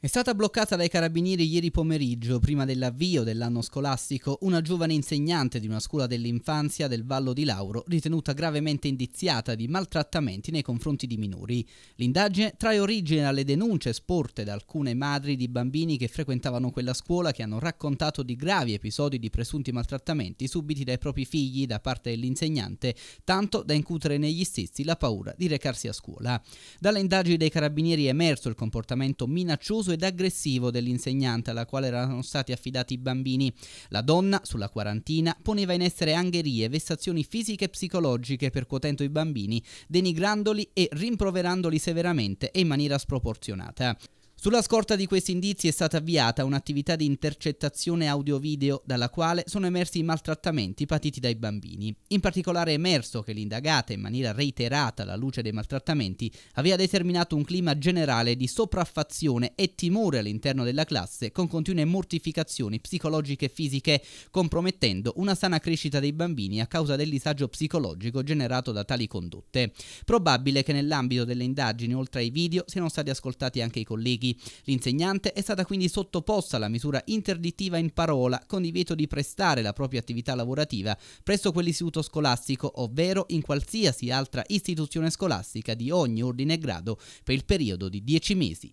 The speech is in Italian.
È stata bloccata dai carabinieri ieri pomeriggio, prima dell'avvio dell'anno scolastico, una giovane insegnante di una scuola dell'infanzia del Vallo di Lauro, ritenuta gravemente indiziata di maltrattamenti nei confronti di minori. L'indagine trae origine dalle denunce sporte da alcune madri di bambini che frequentavano quella scuola che hanno raccontato di gravi episodi di presunti maltrattamenti subiti dai propri figli da parte dell'insegnante, tanto da incutere negli stessi la paura di recarsi a scuola. Dalle indagini dei carabinieri è emerso il comportamento minaccioso ed aggressivo dell'insegnante alla quale erano stati affidati i bambini. La donna, sulla quarantina, poneva in essere angherie, vessazioni fisiche e psicologiche percuotendo i bambini, denigrandoli e rimproverandoli severamente e in maniera sproporzionata. Sulla scorta di questi indizi è stata avviata un'attività di intercettazione audio-video dalla quale sono emersi i maltrattamenti patiti dai bambini. In particolare è emerso che l'indagata, in maniera reiterata alla luce dei maltrattamenti, aveva determinato un clima generale di sopraffazione e timore all'interno della classe con continue mortificazioni psicologiche e fisiche, compromettendo una sana crescita dei bambini a causa del disagio psicologico generato da tali condotte. Probabile che nell'ambito delle indagini, oltre ai video, siano stati ascoltati anche i colleghi colleghi. L'insegnante è stata quindi sottoposta alla misura interdittiva in parola con divieto di prestare la propria attività lavorativa presso quell'istituto scolastico, ovvero in qualsiasi altra istituzione scolastica di ogni ordine e grado per il periodo di 10 mesi.